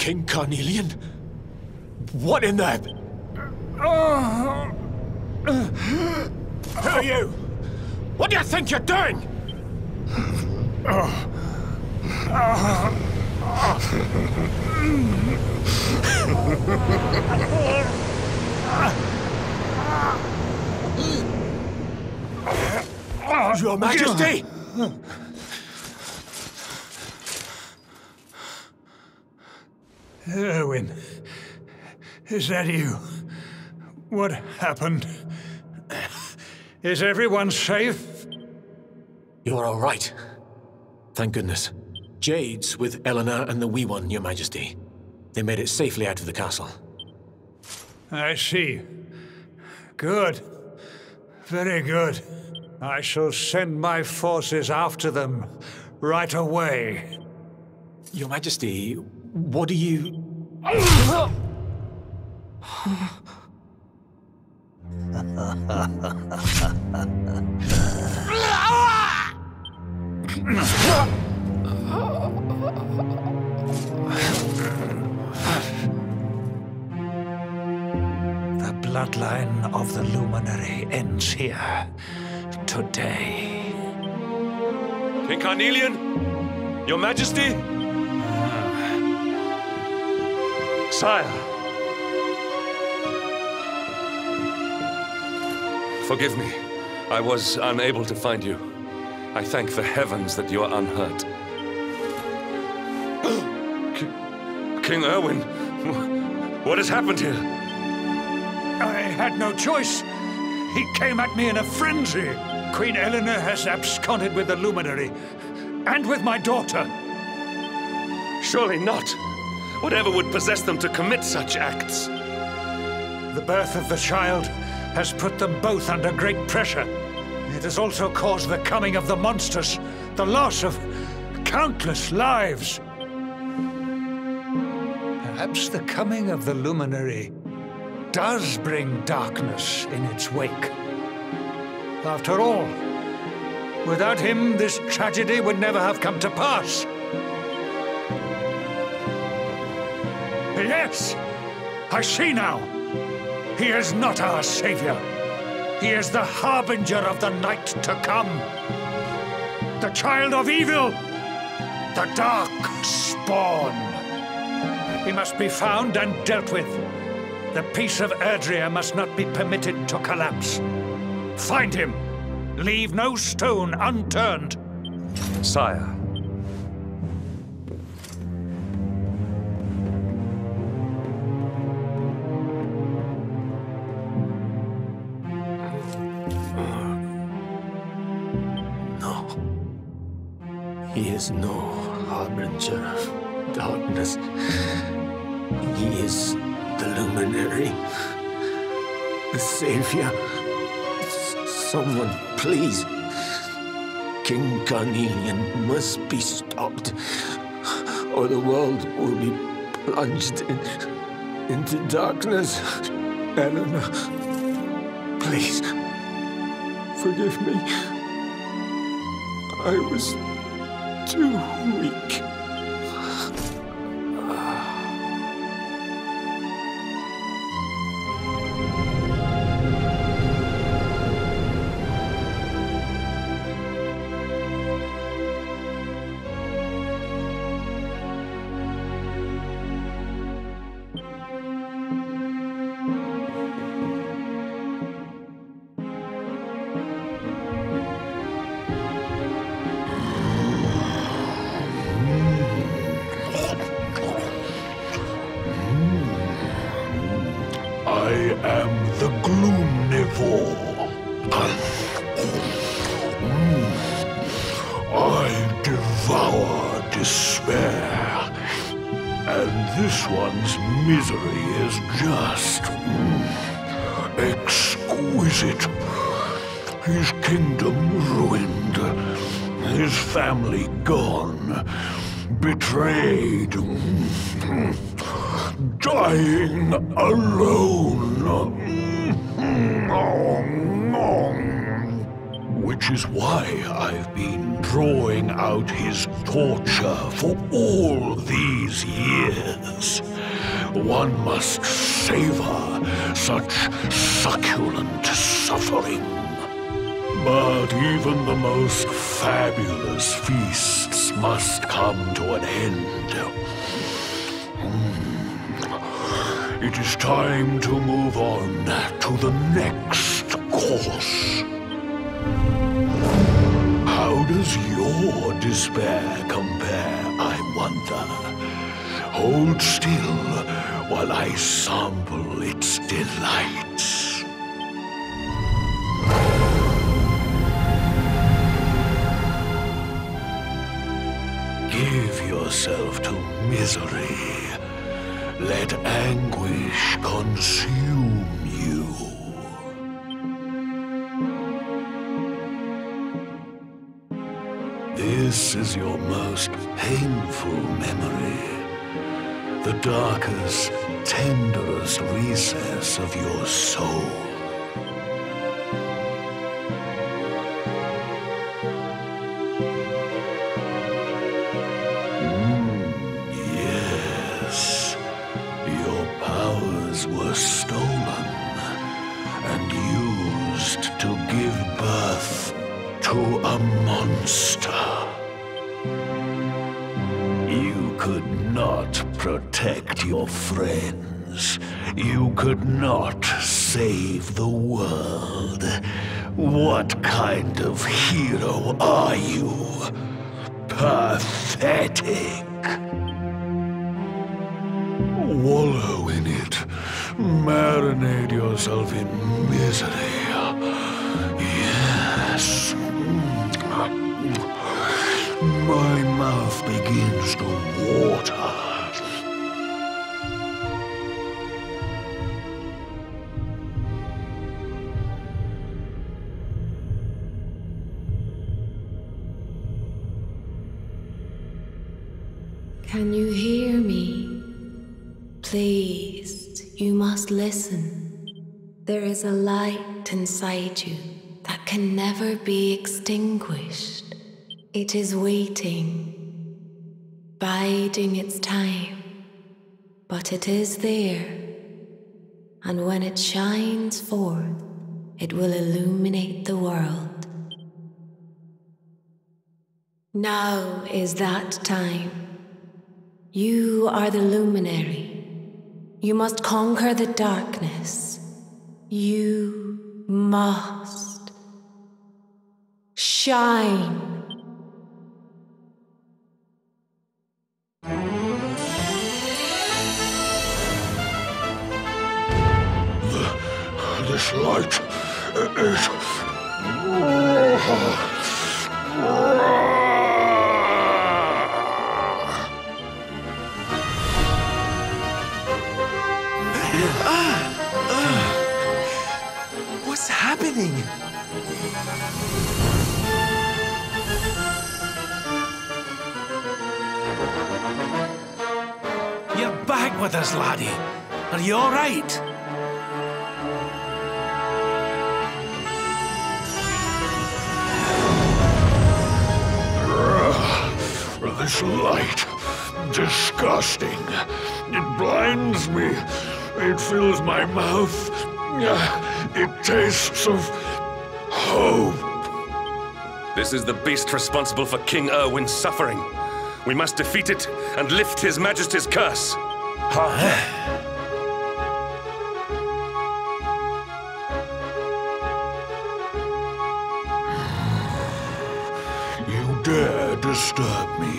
King Carnelian? What in the... Who are you? What do you think you're doing? Your Majesty! Erwin, is that you? What happened? Is everyone safe? You're all right. Thank goodness. Jade's with Eleanor and the Wee One, Your Majesty. They made it safely out of the castle. I see. Good. Very good. I shall send my forces after them right away. Your Majesty, what do you... The bloodline of the Luminary ends here. Today. King Carnelian? Your Majesty? Sire. Forgive me. I was unable to find you. I thank the heavens that you are unhurt. King, Erwin, what has happened here? I had no choice. He came at me in a frenzy. Queen Eleanor has absconded with the Luminary. And with my daughter. Surely not. Whatever would possess them to commit such acts? The birth of the child has put them both under great pressure. It has also caused the coming of the monsters, the loss of countless lives. Perhaps the coming of the Luminary does bring darkness in its wake. After all, without him, this tragedy would never have come to pass. Yes, I see now. He is not our savior. He is the harbinger of the night to come. The child of evil. The dark spawn. He must be found and dealt with. The peace of Erdrea must not be permitted to collapse. Find him. Leave no stone unturned. Sire. Savior. Someone, please. King Carnelian must be stopped, or the world will be plunged in, into darkness. Eleanor, please, forgive me. I was too weak. Family gone, betrayed, dying alone. Which is why I've been drawing out his torture for all these years. One must savor such succulent suffering. But even the most fabulous feasts must come to an end. Hmm. It is time to move on to the next course. How does your despair compare, I wonder? Hold still while I sample its delights. Yourself to misery. Let anguish consume you. This is your most painful memory. The darkest, tenderest recess of your soul. Could not save the world. What kind of hero are you? Pathetic. Wallow in it. Marinate yourself in misery. Yes. My mouth begins to water. Can you hear me? Please, you must listen. There is a light inside you that can never be extinguished. It is waiting, biding its time, but it is there. And when it shines forth, it will illuminate the world. Now is that time. You are the luminary. You must conquer the darkness. You must shine. This light is. Happening? You're back with us, laddie. Are you all right? This light. Disgusting. It blinds me. It fills my mouth. It tastes of hope. This is the beast responsible for King Erwin's suffering. We must defeat it and lift His Majesty's curse. You dare disturb me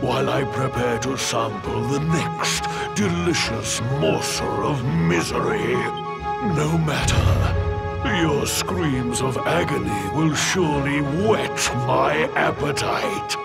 while I prepare to sample the next delicious morsel of misery. No matter. Your screams of agony will surely whet my appetite.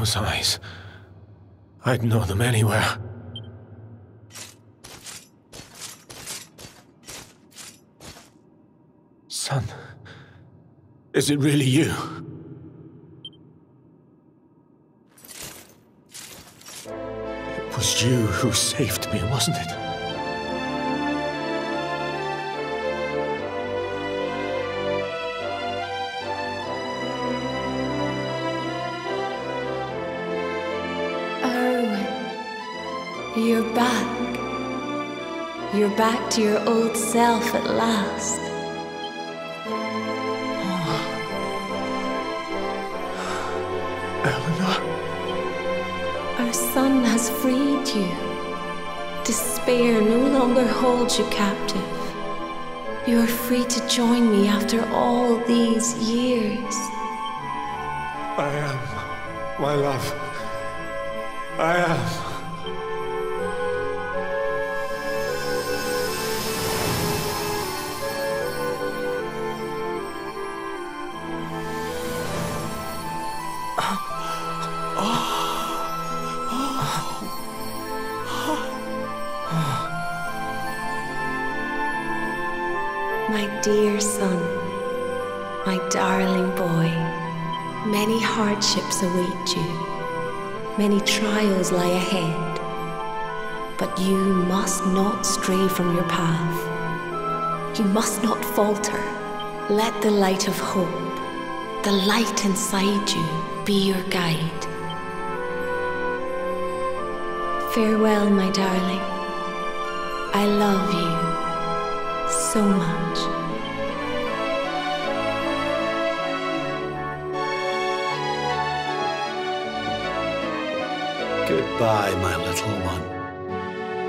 Those eyes. I'd know them anywhere. Son. Is it really you? It was you who saved me, wasn't it? You're back. You're back to your old self at last. Oh. Eleanor? Our son has freed you. Despair no longer holds you captive. You are free to join me after all these years. I am, my love. I am. Hardships await you, many trials lie ahead, but you must not stray from your path. You must not falter. Let the light of hope, the light inside you, be your guide. Farewell, my darling. I love you so much. Goodbye, my little one.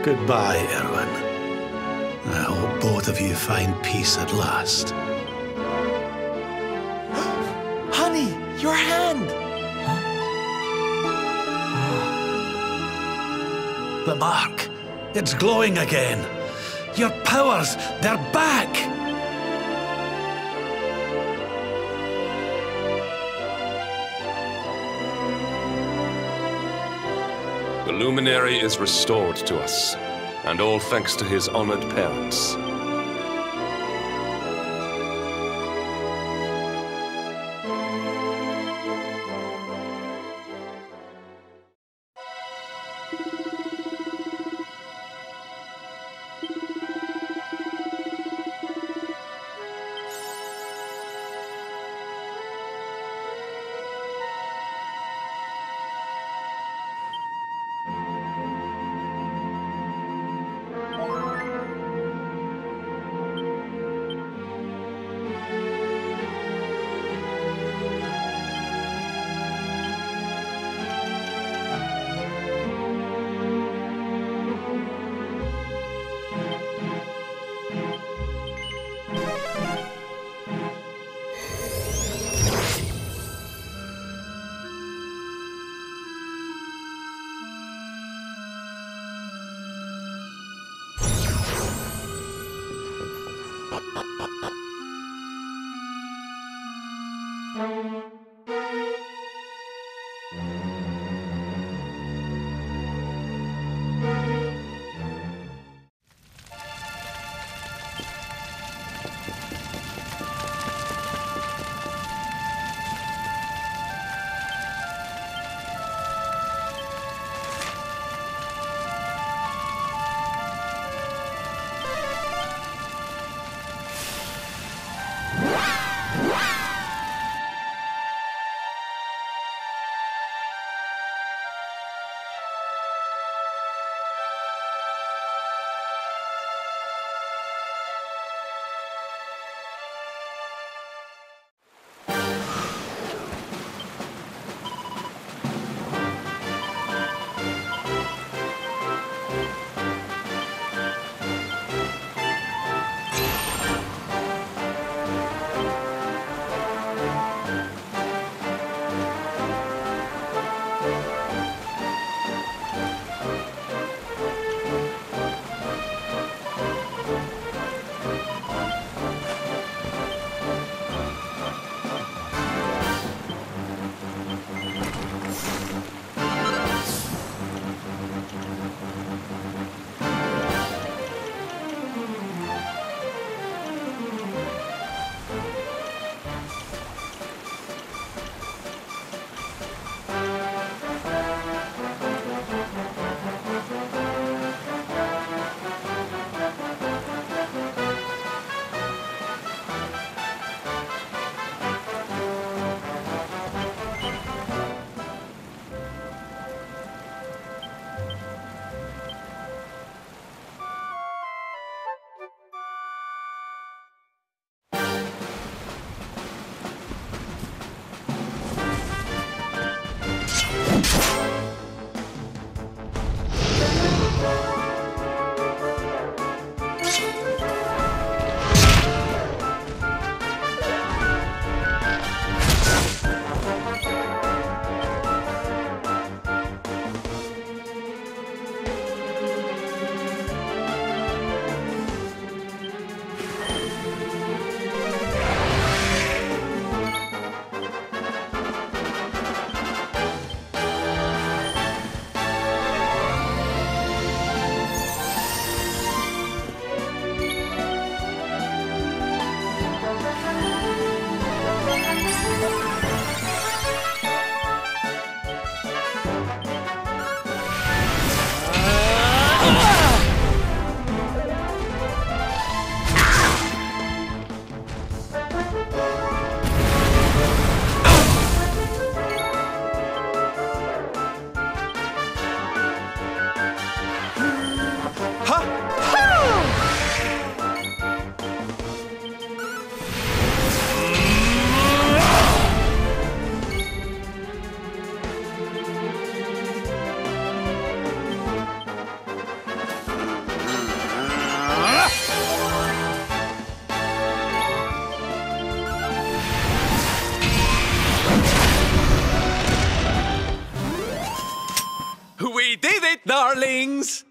Goodbye, Erwin. I hope both of you find peace at last. Honey, your hand! The mark. It's glowing again. Your powers, they're back! Luminary is restored to us, and all thanks to his honored parents. Darlings!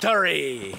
Victory!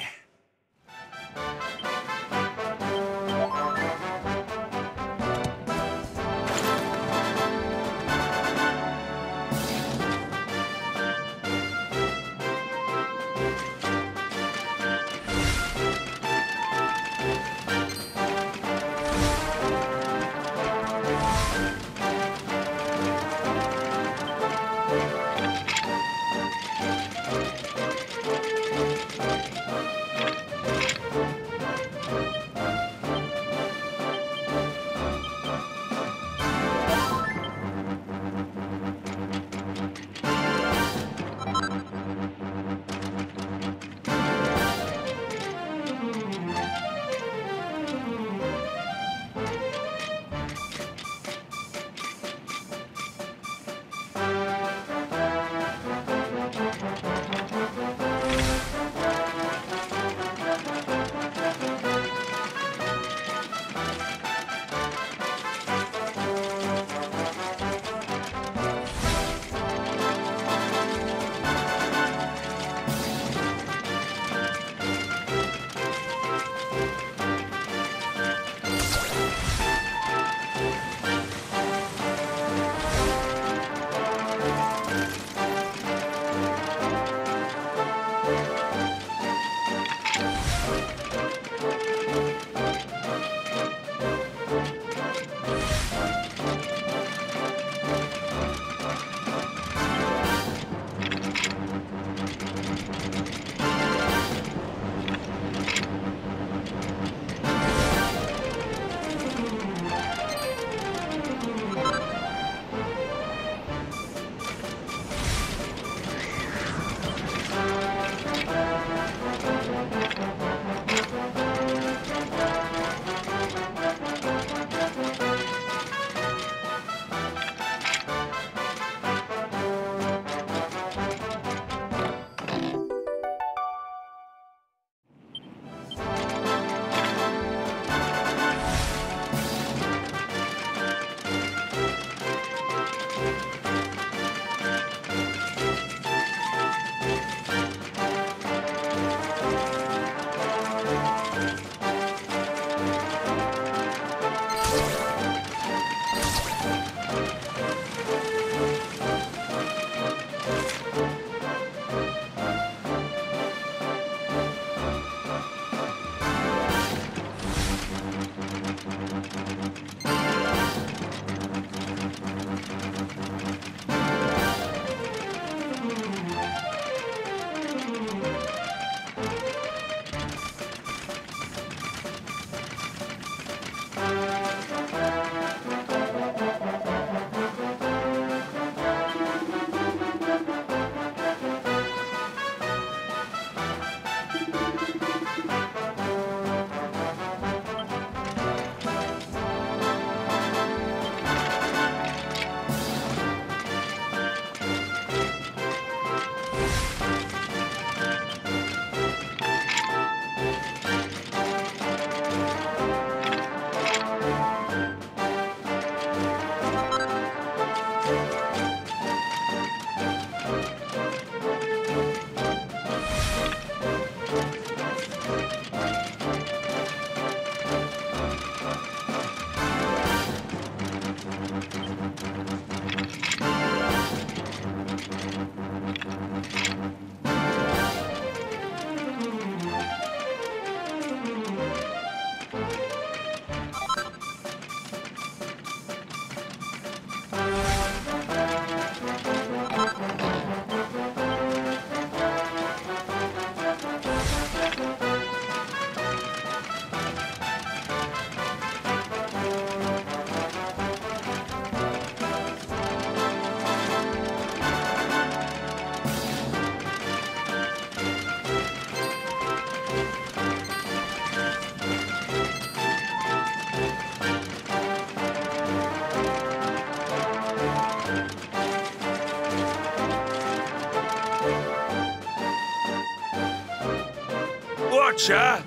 Archer,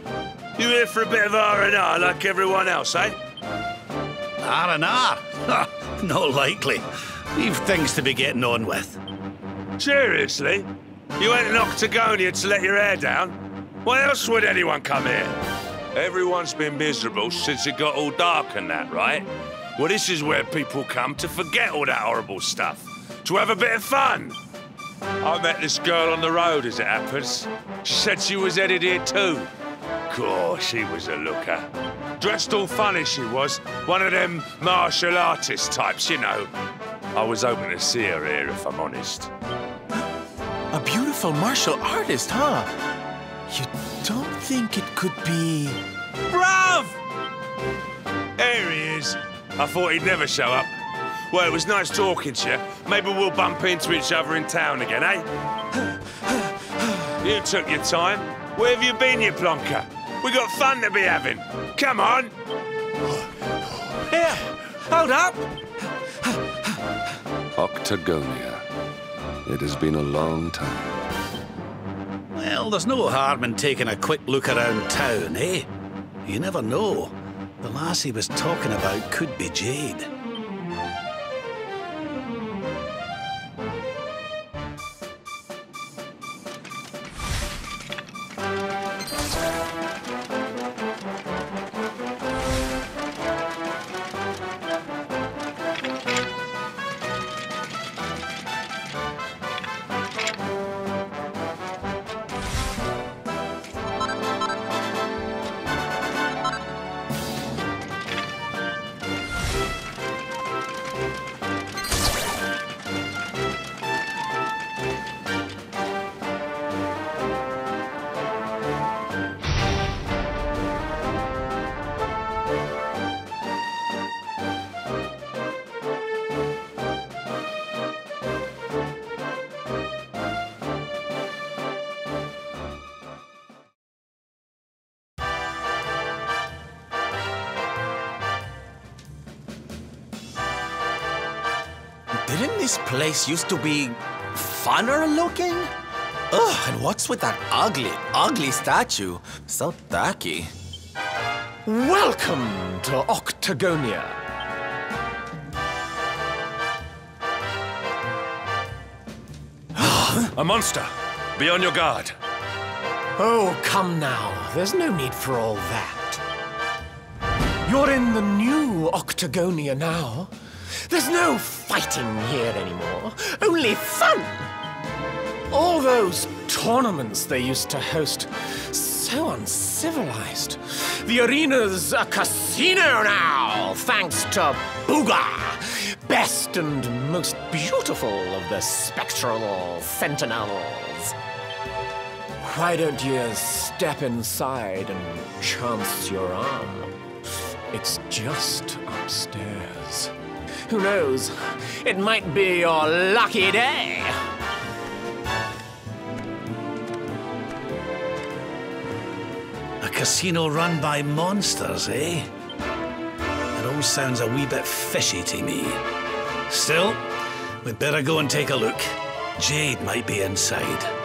you here for a bit of R&R like everyone else, eh? R&R? Not likely. We've things to be getting on with. Seriously? You went to Octagonia to let your hair down? Why else would anyone come here? Everyone's been miserable since it got all dark and that, right? Well, this is where people come to forget all that horrible stuff. To have a bit of fun. I met this girl on the road, as it happens. She said she was headed here too. Course, she was a looker. Dressed all funny, she was. One of them martial artist types, you know. I was hoping to see her here, if I'm honest. A beautiful martial artist, huh? You don't think it could be... Bruv! There he is. I thought he'd never show up. Well, it was nice talking to you. Maybe we'll bump into each other in town again, eh? You took your time. Where have you been, you plonker? We got fun to be having. Come on. Here, hold up. Octagonia. It has been a long time. Well, there's no harm in taking a quick look around town, eh? You never know. The lass he was talking about could be Jade. Used to be funner looking? Ugh, and what's with that ugly, ugly statue? So tacky. Welcome to Octagonia. A monster! Be on your guard. Oh, come now. There's no need for all that. You're in the new Octagonia now. There's no fighting here anymore, only fun. All those tournaments they used to host, so uncivilized. The arena's a casino now, thanks to Booga, best and most beautiful of the spectral sentinels. Why don't you step inside and chance your arm? It's just upstairs. Who knows? It might be your lucky day. A casino run by monsters, eh? It all sounds a wee bit fishy to me. Still, we'd better go and take a look. Jade might be inside.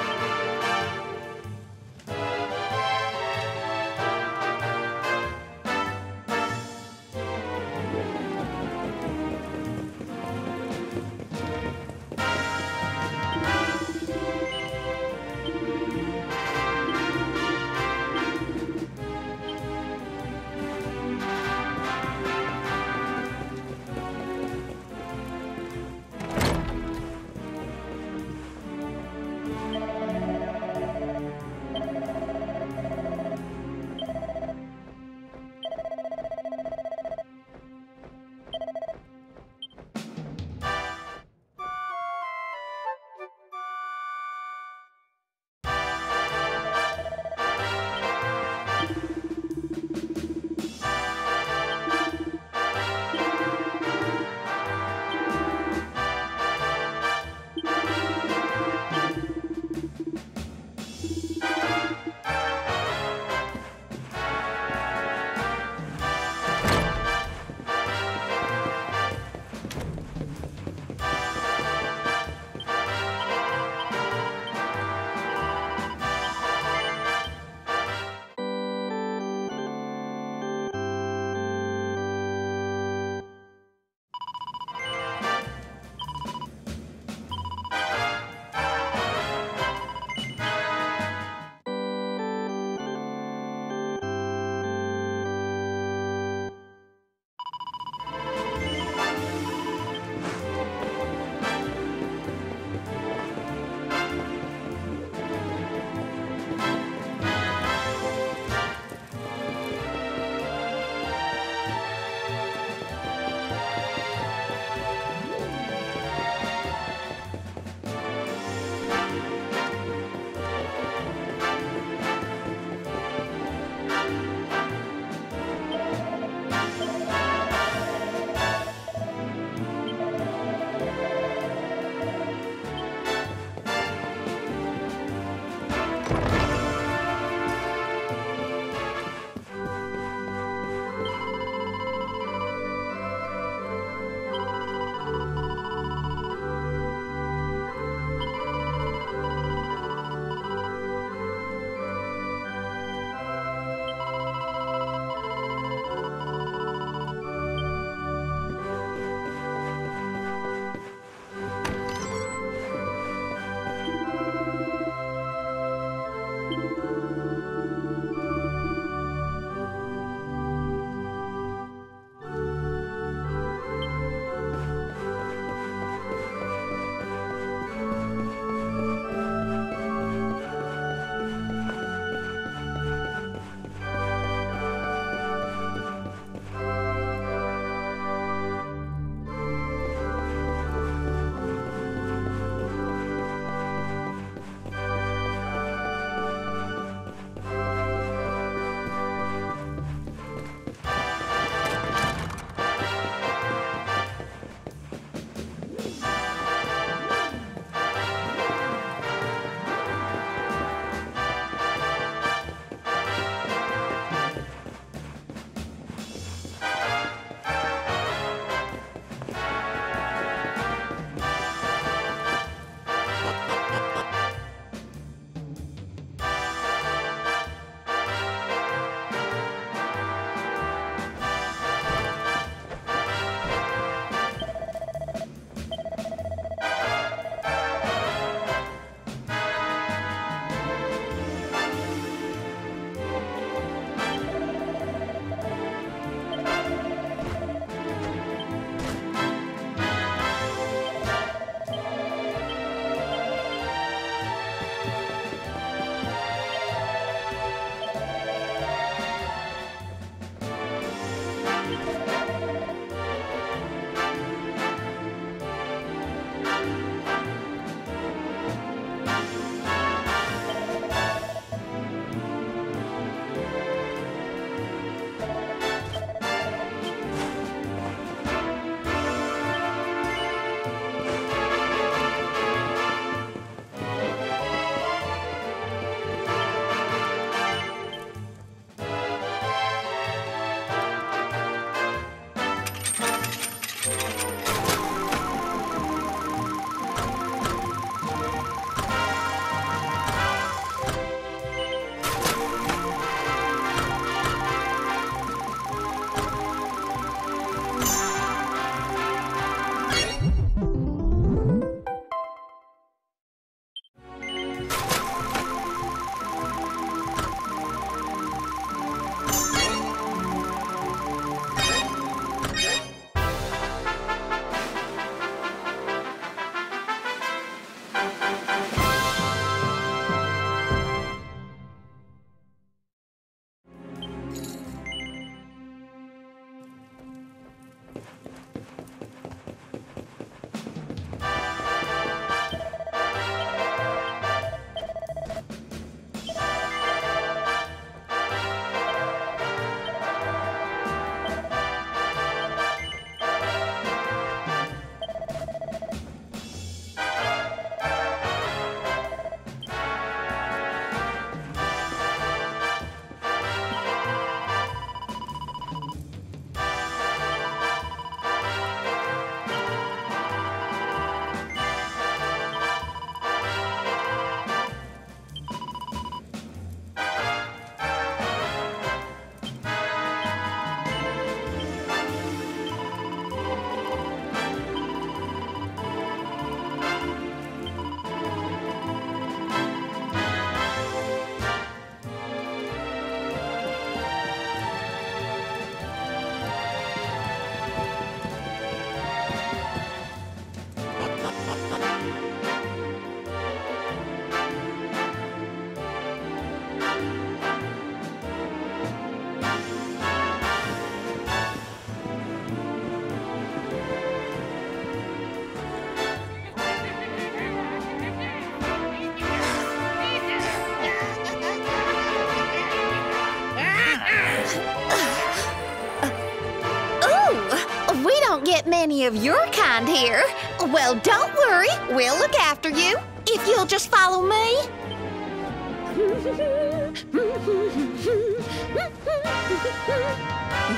Many of your kind here. Well, don't worry. We'll look after you if you'll just follow me.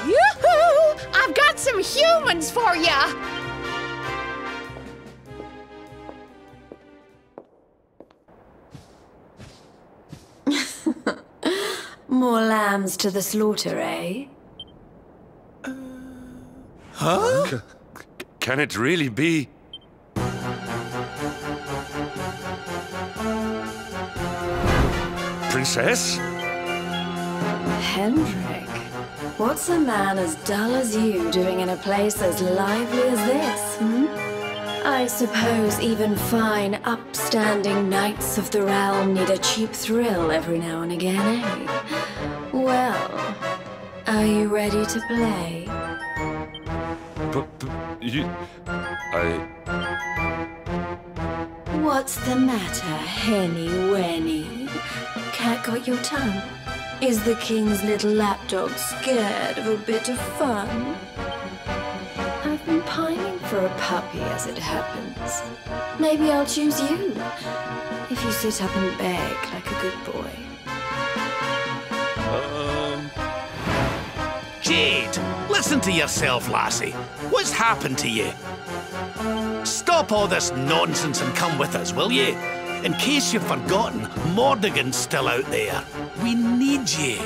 Yoo-hoo! I've got some humans for ya! More lambs to the slaughter, eh? Huh? Can it really be? Princess? Hendrik, what's a man as dull as you doing in a place as lively as this, hmm? I suppose even fine, upstanding knights of the realm need a cheap thrill every now and again, eh? Well, are you ready to play? You... I... What's the matter, Henny Wenny? Cat got your tongue? Is the king's little lapdog scared of a bit of fun? I've been pining for a puppy as it happens. Maybe I'll choose you. If you sit up and beg like a good boy. Um... Jade, listen to yourself, lassie. What's happened to you? Stop all this nonsense and come with us, will you? In case you've forgotten, Mordegon's still out there. We need you.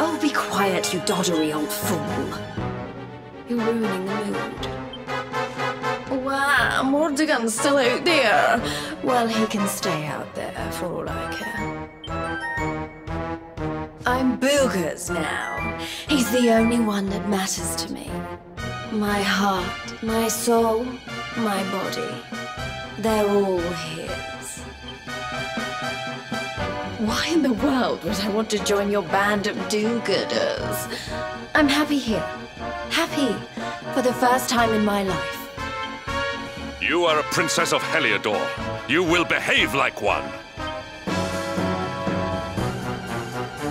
Oh, be quiet, you doddery old fool. You're ruining the mood. Wow, Mordegon's still out there. Well, he can stay out there for all I care. I'm Booga's now. He's the only one that matters to me. My heart, my soul, my body. They're all his. Why in the world would I want to join your band of do-gooders? I'm happy here. Happy for the first time in my life. You are a princess of Heliodor. You will behave like one.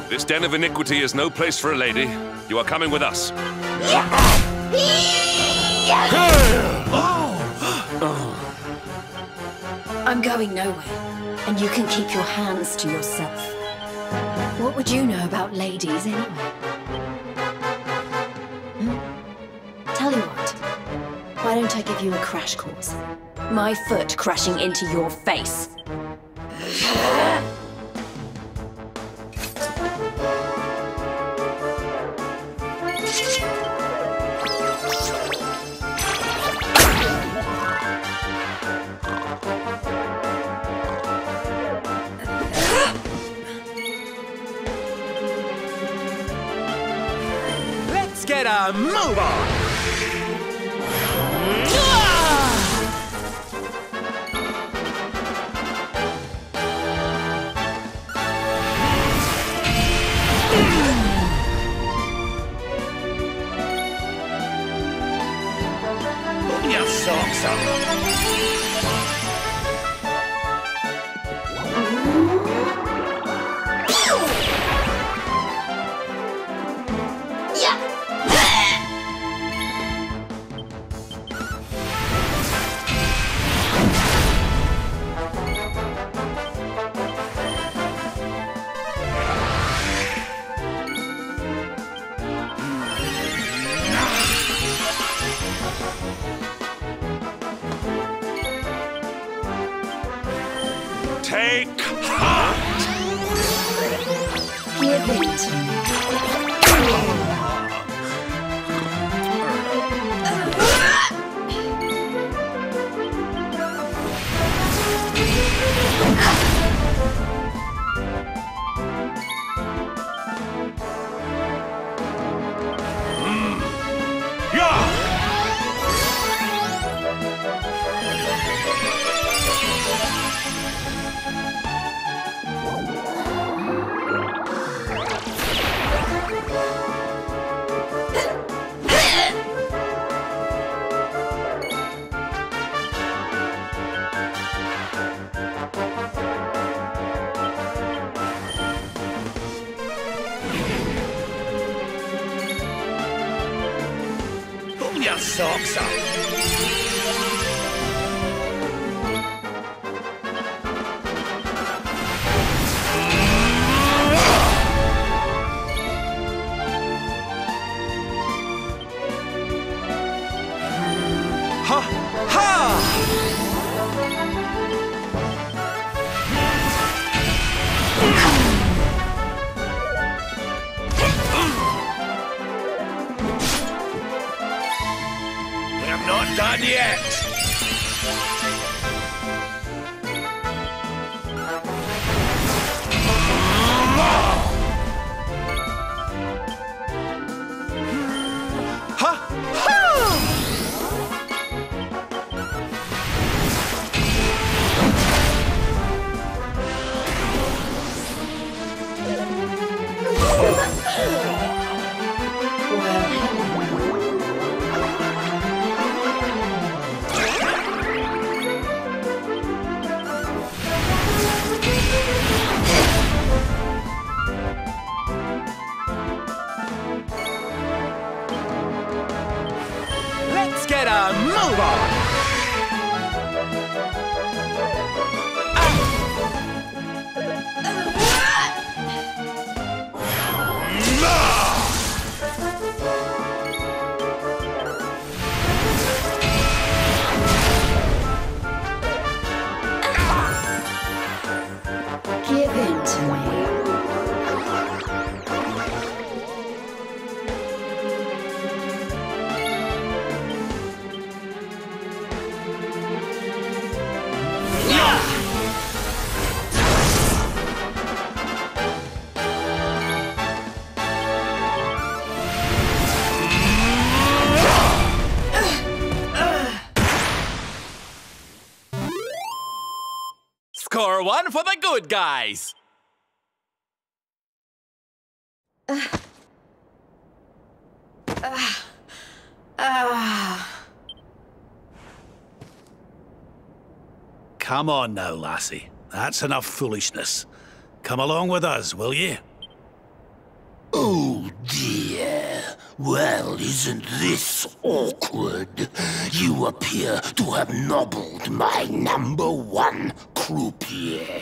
This den of iniquity is no place for a lady. You are coming with us. I'm going nowhere, and you can keep your hands to yourself. What would you know about ladies anyway? Hmm? Tell you what, why don't I give you a crash course? My foot crashing into your face. One for the good guys! Come on now, lassie. That's enough foolishness. Come along with us, will you? Oh dear. Well, isn't this awkward? You appear to have nobbled my number one croupier.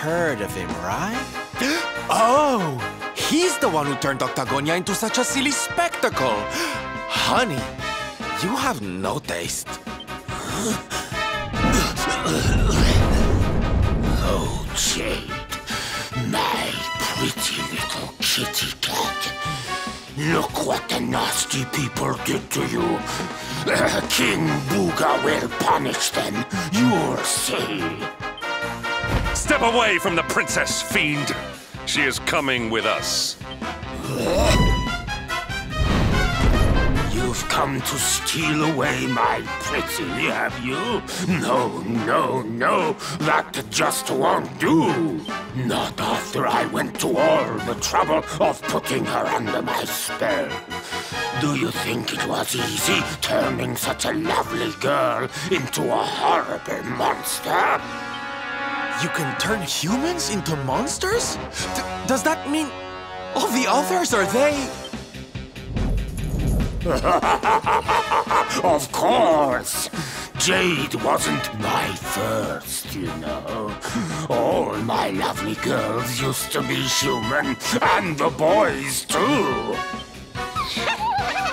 heard of him, right? Oh! He's the one who turned Octagonia into such a silly spectacle! Honey, you have no taste. Oh, Jade, my pretty little kitty cat. Look what the nasty people did to you. King Booga will punish them, you'll see. Step away from the princess, fiend! She is coming with us. You've come to steal away my pretty, have you? No, no, no, that just won't do. Not after I went to all the trouble of putting her under my spell. Do you think it was easy turning such a lovely girl into a horrible monster? You can turn humans into monsters? Does that mean all the others are they? of course. Jade wasn't my first, you know. All my lovely girls used to be human, and the boys too.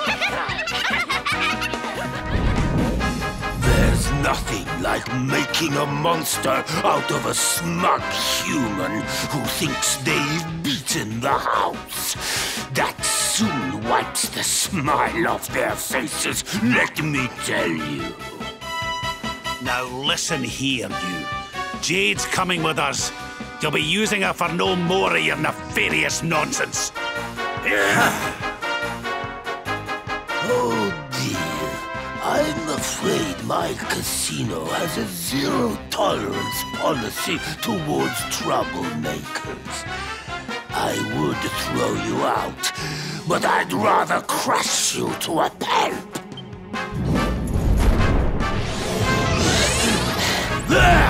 nothing like making a monster out of a smug human who thinks they've beaten the house. That soon wipes the smile off their faces, let me tell you. Now listen here, you. Jade's coming with us. You'll be using her for no more of your nefarious nonsense. Oh dear. I'm afraid my casino has a zero tolerance policy towards troublemakers. I would throw you out, but I'd rather crush you to a pulp. Snap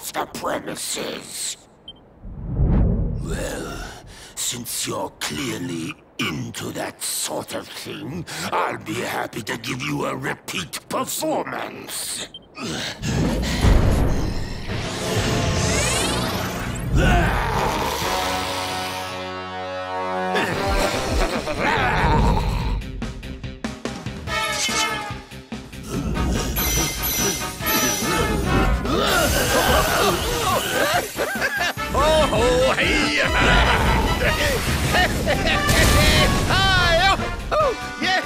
off the premises. Well, since you're clearly into that sort of thing, I'll be happy to give you a repeat performance. Oh, hey! Hi! Oh, oh, yeah!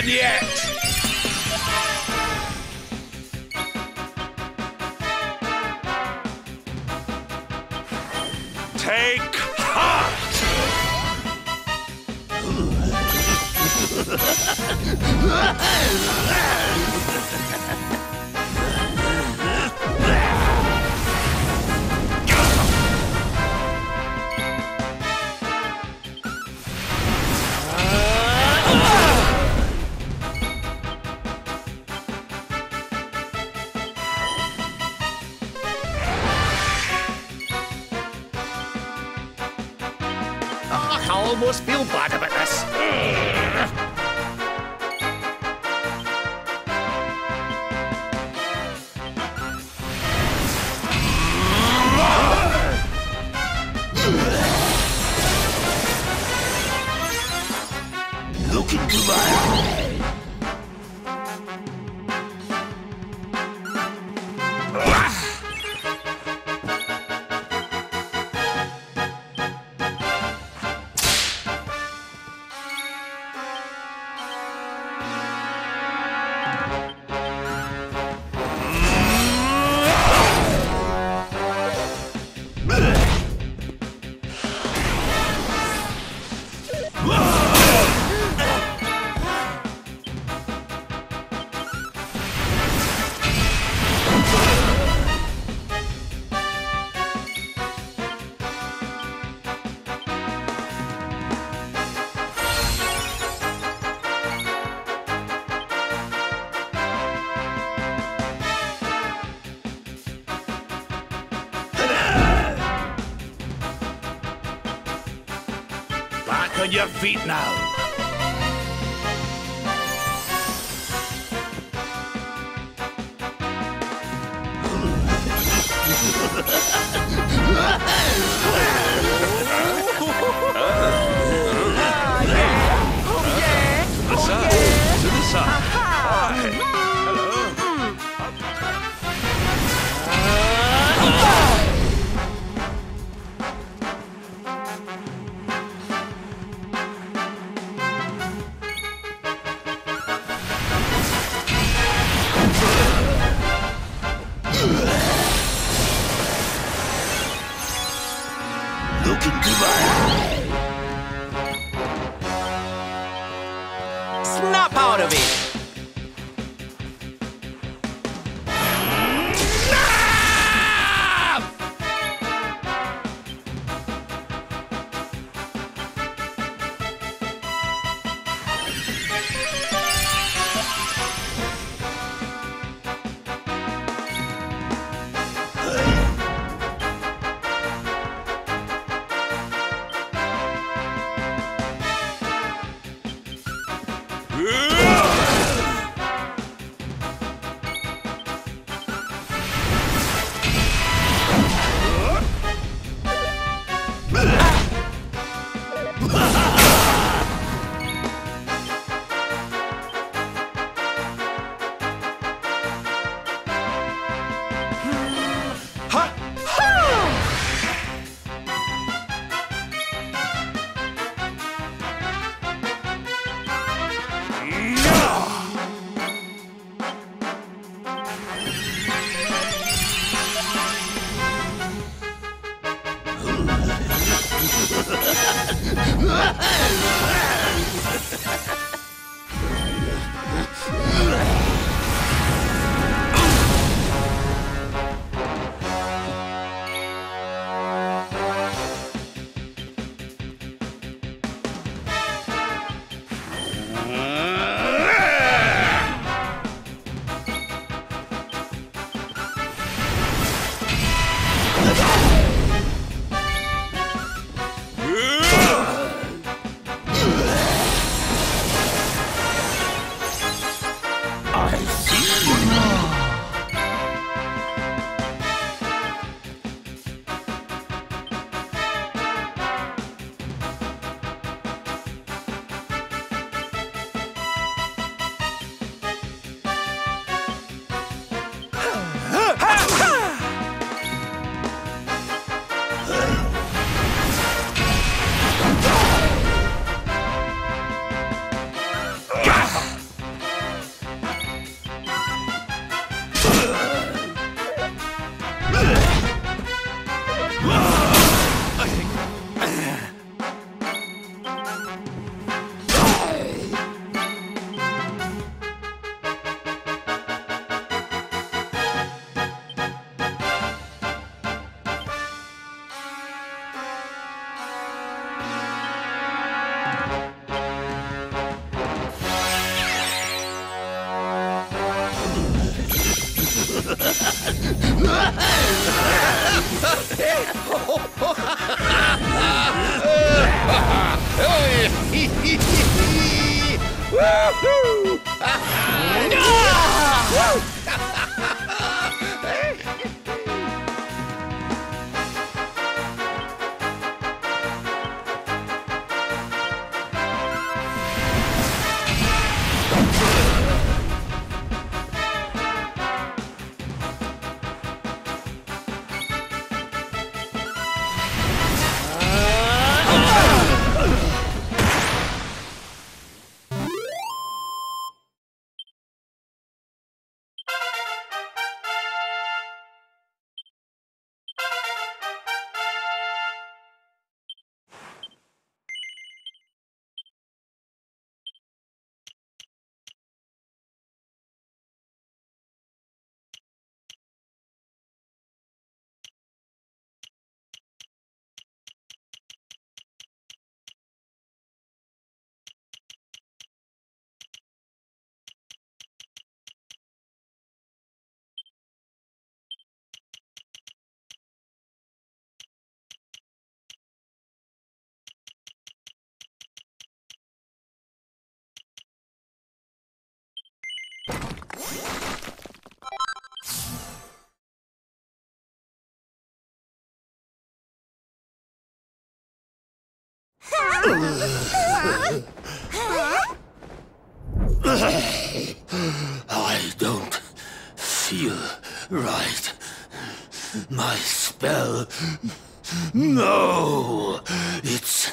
Done yet! Feet now. Oh, to oh, the side. I don't feel right. My spell. No! It's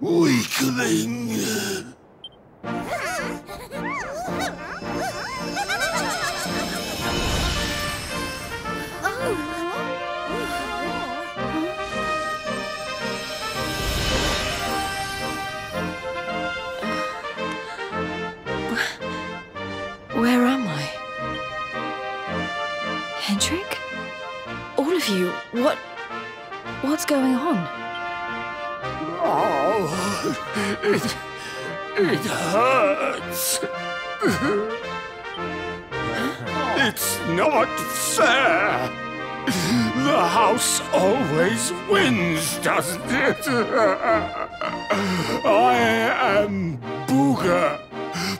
weakening. What. What's going on? Oh, it, it hurts. It's not fair. The house always wins, doesn't it? I am Booga,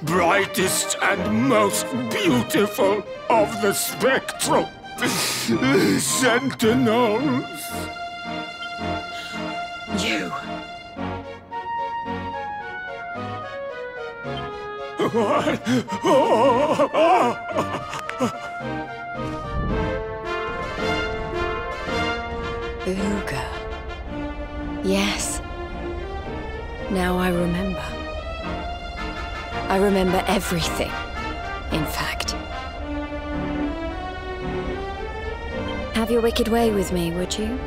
brightest and most beautiful of the spectral sentinels. You. What? Oh, Ooga. Yes. Now I remember. I remember everything, in fact. Have your wicked way with me, would you?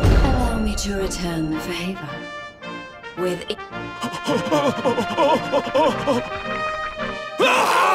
Allow me to return the favor. With.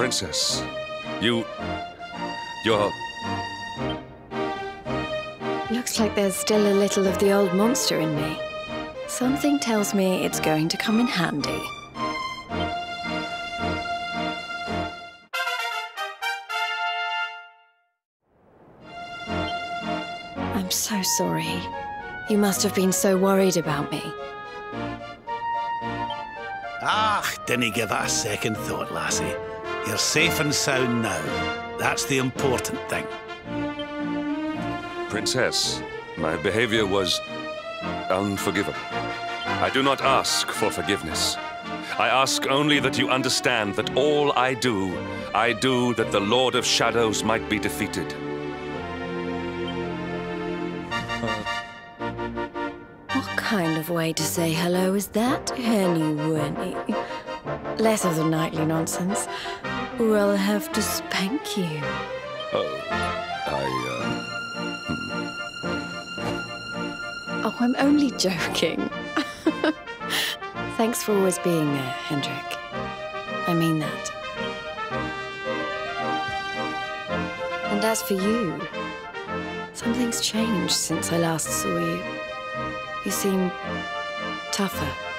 Princess, you. You're. Looks like there's still a little of the old monster in me. Something tells me it's going to come in handy. I'm so sorry. You must have been so worried about me. Ah, didn't give it a second thought, lassie. You're safe and sound now. That's the important thing. Princess, my behavior was unforgivable. I do not ask for forgiveness. I ask only that you understand that all I do, I do that the Lord of Shadows might be defeated. What kind of way to say hello is that, Henny Wenny? Less of the knightly nonsense, or I'll have to spank you. Oh, I, uh... Oh, I'm only joking. Thanks for always being there, Hendrik. I mean that. And as for you, something's changed since I last saw you. You seem tougher.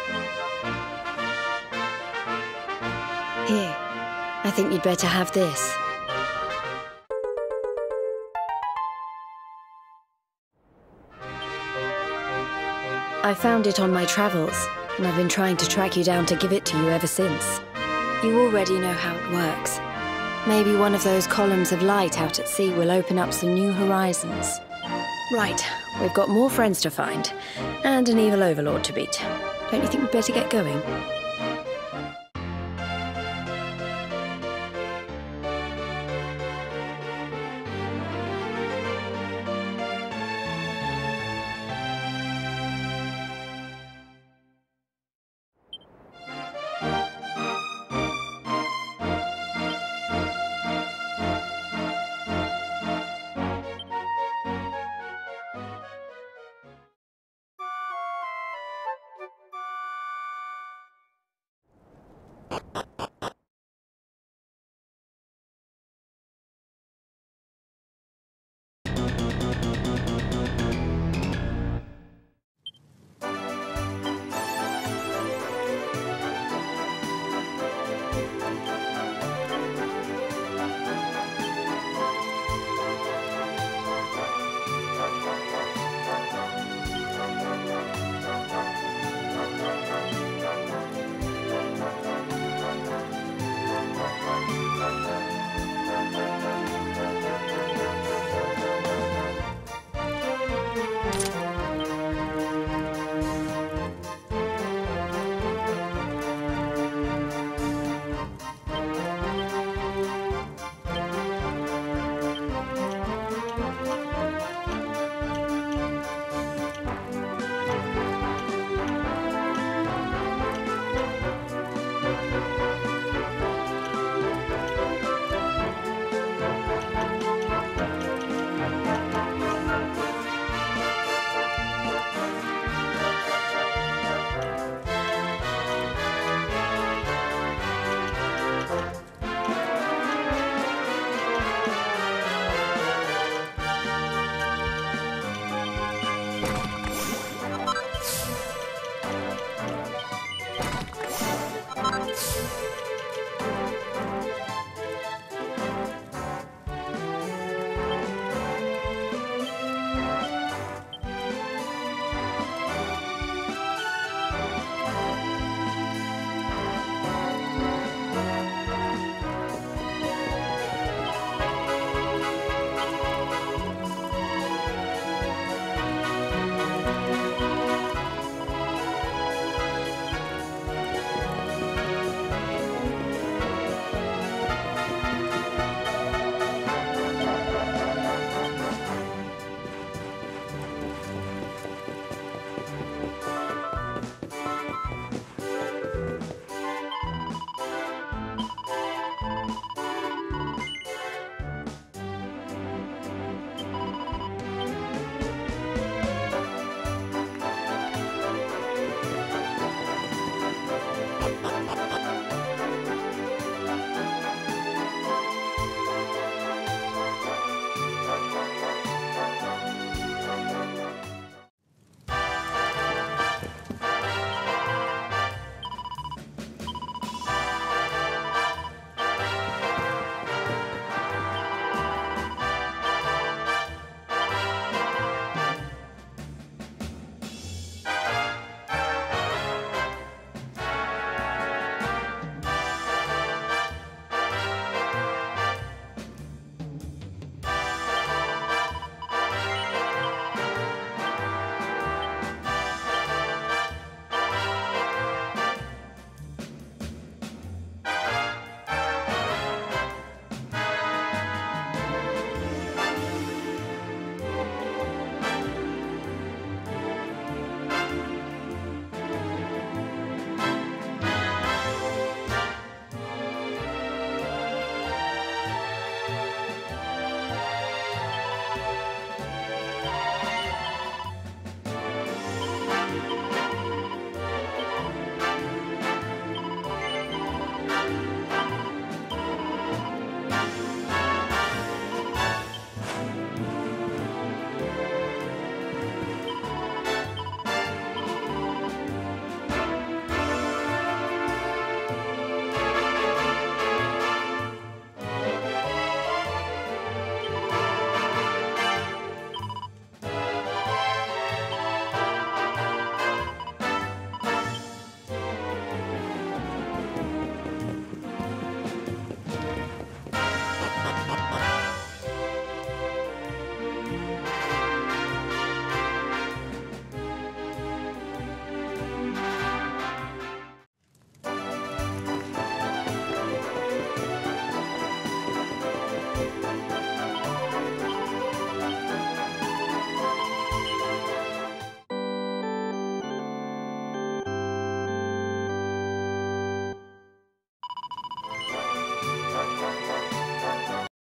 You'd better have this. I found it on my travels, and I've been trying to track you down to give it to you ever since. You already know how it works. Maybe one of those columns of light out at sea will open up some new horizons. Right, we've got more friends to find, and an evil overlord to beat. Don't you think we'd better get going? You